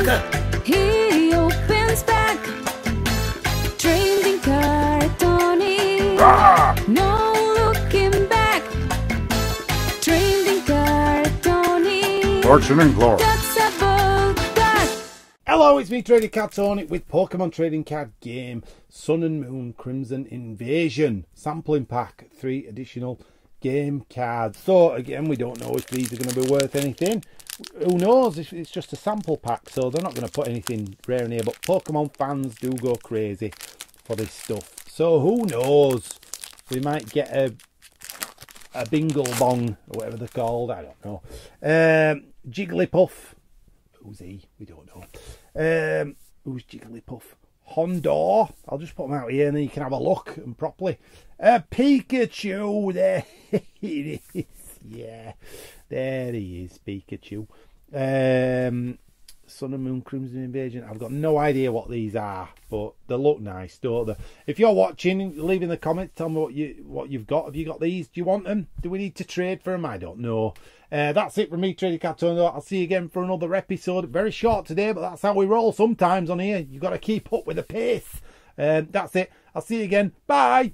He opens back. trading Card Tony. Ah! No looking back. Trending Card Tony. Fortune and glory. Hello, it's me, Trading Card Tony. with Pokemon Trading Card Game Sun and Moon Crimson Invasion sampling pack. Three additional game cards. So, again, we don't know if these are going to be worth anything. Who knows? It's just a sample pack, so they're not going to put anything rare in here. But Pokemon fans do go crazy for this stuff. So, who knows? We might get a a bingle bong or whatever they're called. I don't know. Um, Jigglypuff. Who's he? We don't know. Um, who's Jigglypuff? Houndour. I'll just put them out here and then you can have a look and properly. A Pikachu. There he is. Yeah. There he is, Pikachu. Um, Sun and Moon Crimson Invasion. I've got no idea what these are, but they look nice, don't they? If you're watching, leave in the comments. Tell me what you what you've got. Have you got these? Do you want them? Do we need to trade for them? I don't know. Uh, that's it from me, Trading Card I'll see you again for another episode. Very short today, but that's how we roll sometimes on here. You've got to keep up with the pace. Uh, that's it. I'll see you again. Bye.